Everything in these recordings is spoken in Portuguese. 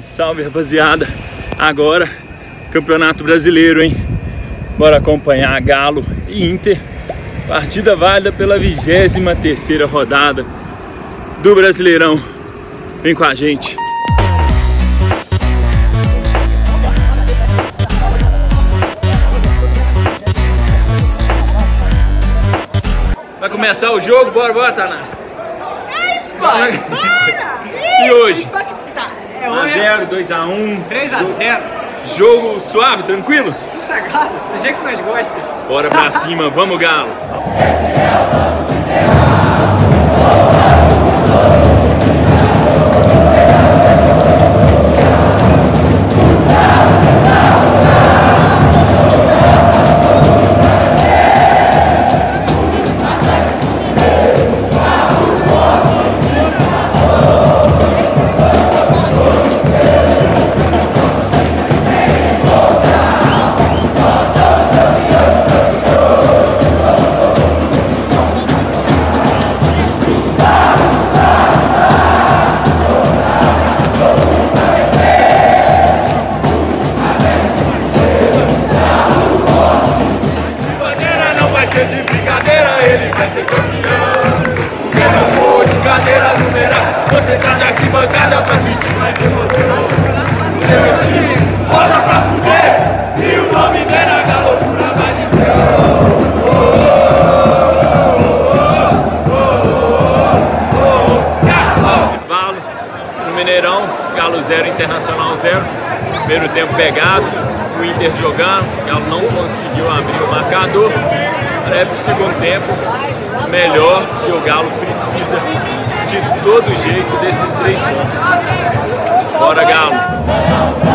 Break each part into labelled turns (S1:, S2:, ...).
S1: Salve rapaziada, agora Campeonato Brasileiro, hein? Bora acompanhar Galo e Inter. Partida válida pela 23 terceira rodada do Brasileirão. Vem com a gente. Vai começar o jogo, bora, bora, Taná.
S2: Vai,
S1: E hoje?
S2: Tá, é hoje
S1: 1x0, 2x1.
S2: 3x0.
S1: Jogo suave, tranquilo?
S2: Sossegado, do jeito que nós gosta.
S1: Bora pra cima, vamos Galo! Bandeira arquibancada pra sentir mais emoção. Meu time, bora pra fuder, e o nome dele a galopura vai dizer. Galo no Mineirão, Galo 0, Internacional 0. Primeiro tempo pegado, o Inter jogando, o Galo não conseguiu abrir o marcador. É pro segundo tempo, melhor que o Galo precisa de todo jeito desses três pontos. Bora, Galo!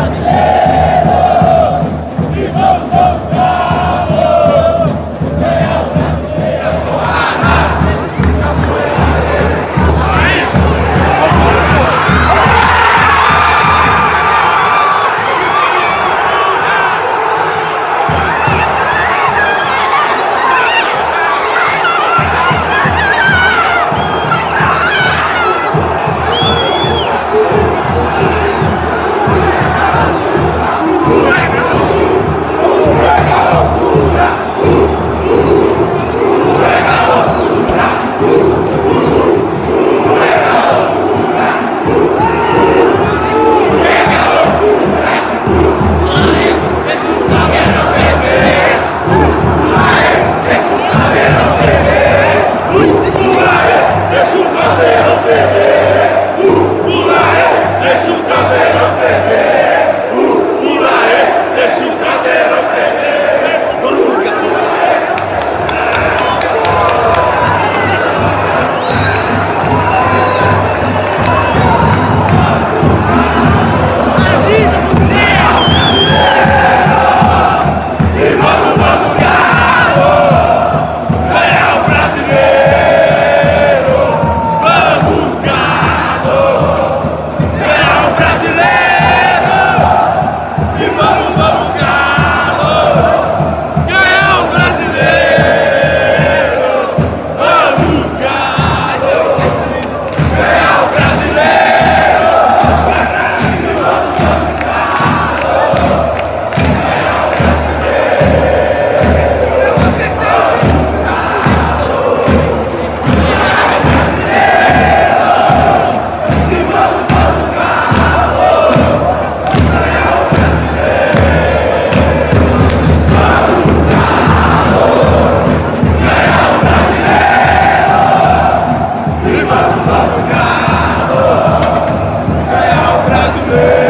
S1: Amen.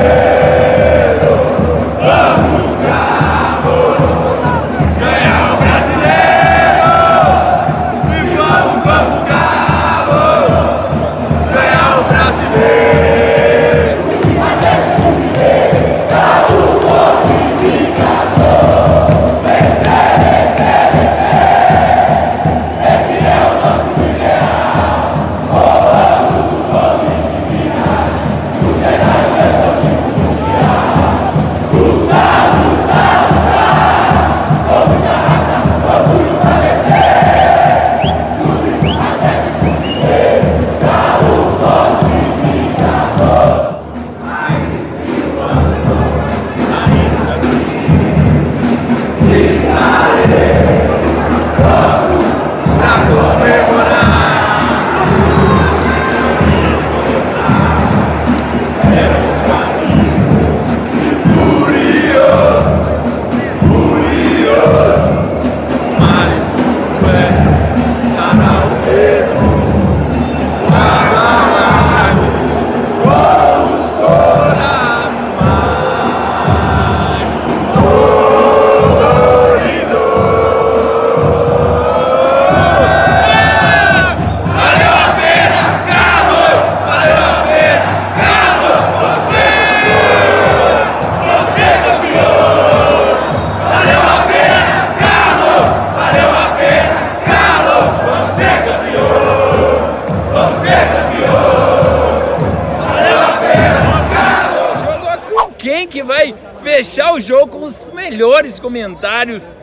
S1: Jogou com quem que vai fechar o jogo com os melhores comentários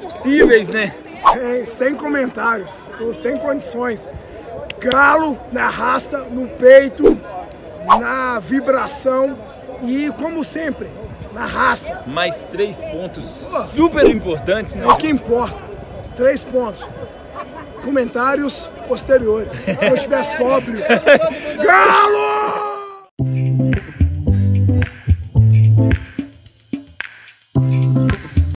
S1: possíveis, né?
S3: Sem, sem comentários, tô sem condições. Galo na raça, no peito, na vibração e, como sempre, na raça.
S1: Mais três pontos Pô, super importantes, né?
S3: É o que importa, os três pontos. Comentários posteriores. Quando estiver sóbrio. Galo!